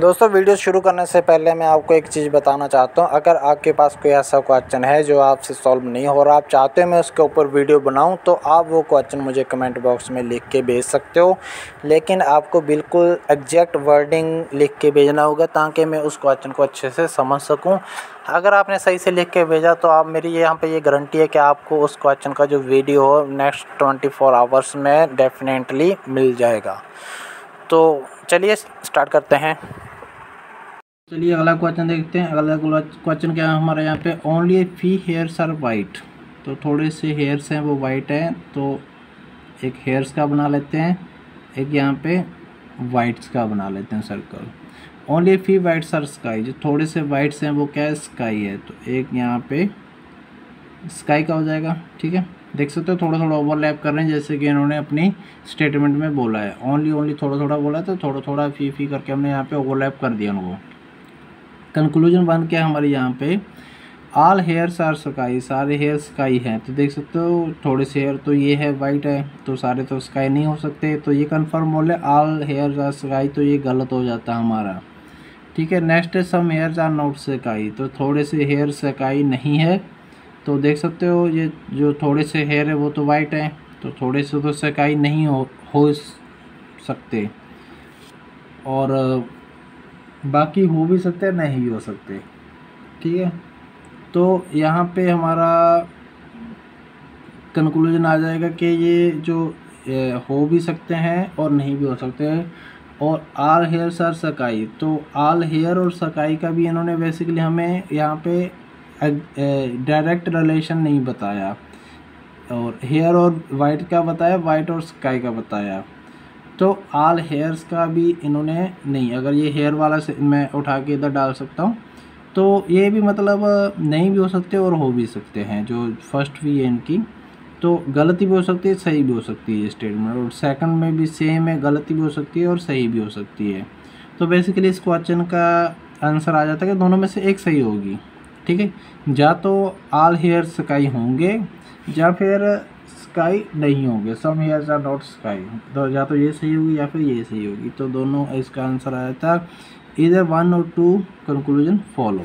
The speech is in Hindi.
दोस्तों, वीडियो शुरू करने से पहले मैं आपको एक चीज़ बताना चाहता हूँ। अगर आपके पास कोई ऐसा क्वेश्चन है जो आपसे सॉल्व नहीं हो रहा, आप चाहते हो मैं उसके ऊपर वीडियो बनाऊँ तो आप वो क्वेश्चन मुझे कमेंट बॉक्स में लिख के भेज सकते हो। लेकिन आपको बिल्कुल एग्जैक्ट वर्डिंग लिख के भेजना होगा ताकि मैं उस क्वेश्चन को अच्छे से समझ सकूँ। अगर आपने सही से लिख के भेजा तो आप मेरी यहाँ पर ये गारंटी है कि आपको उस क्वेश्चन का जो वीडियो हो नेक्स्ट ट्वेंटी फोर आवर्स में डेफिनेटली मिल जाएगा। तो चलिए स्टार्ट करते हैं। चलिए अगला क्वेश्चन देखते हैं। अगला क्वेश्चन क्या है हमारे यहाँ पे? Only few hairs are white तो थोड़े से हेयर्स हैं, वो वाइट हैं। तो एक हेयर्स का बना लेते हैं। एक यहाँ पे वाइट्स का बना लेते हैं circle only few whites are sky जो थोड़े से वाइट्स हैं, वो क्या है? स्काई है। तो एक यहाँ पे स्काई का हो जाएगा। ठीक है? देख सकते हो थोड़ा थोड़ा ओवरलैप कर रहे हैं, जैसे कि इन्होंने अपनी स्टेटमेंट में बोला है। ओनली ओनली थोड़ा थोड़ा बोला तो थोड़ा थोड़ा फ़ी फ़ी करके हमने यहाँ पे ओवरलैप कर दिया उनको। कंक्लूजन बन क्या है हमारे यहाँ पे आल हेयर्स आर स्काई सारे हेयर स्काई हैं। तो देख सकते हो, थोड़े से हेयर तो ये है वाइट है तो सारे तो स्काई नहीं हो सकते। तो ये कन्फर्म बोले आल हेयर्स आर स्काई तो ये गलत हो जाता हमारा। ठीक है नेक्स्ट है some hairs are not sky तो थोड़े से हेयर स्काई नहीं है। तो देख सकते हो, ये जो थोड़े से हेयर है, वो तो वाइट है तो थोड़े से तो स्काई नहीं हो हो सकते। और बाकी हो भी सकते हैं, नहीं भी हो सकते। ठीक है? तो यहाँ पे हमारा कंक्लूजन आ जाएगा कि ये जो हो भी सकते हैं और नहीं भी हो सकते हैं। और आल हेयर सर सकाई तो आल हेयर और सकाई का भी इन्होंने बेसिकली हमें यहाँ पे डायरेक्ट रिलेशन नहीं बताया। और हेयर और वाइट का बताया वाइट और स्काई का बताया। तो आल हेयर्स का भी इन्होंने नहीं, अगर ये हेयर वाला से मैं उठा के इधर डाल सकता हूँ तो ये भी मतलब नहीं भी हो सकते और हो भी सकते हैं, जो फ़र्स्ट भी है इनकी तो गलती भी हो सकती है, सही भी हो सकती है स्टेटमेंट और सेकंड में भी सेम है, गलती भी हो सकती है और सही भी हो सकती है। तो बेसिकली इस क्वेश्चन का आंसर आ जाता है कि दोनों में से एक सही होगी, ठीक है? या तो आल हेयर स्काई होंगे, या फिर स्काई नहीं होंगे। Some hairs are not sky तो या तो ये सही होगी या फिर ये सही होगी। तो दोनों इसका आंसर आया था। इधर वन और टू कंक्लूजन फॉलो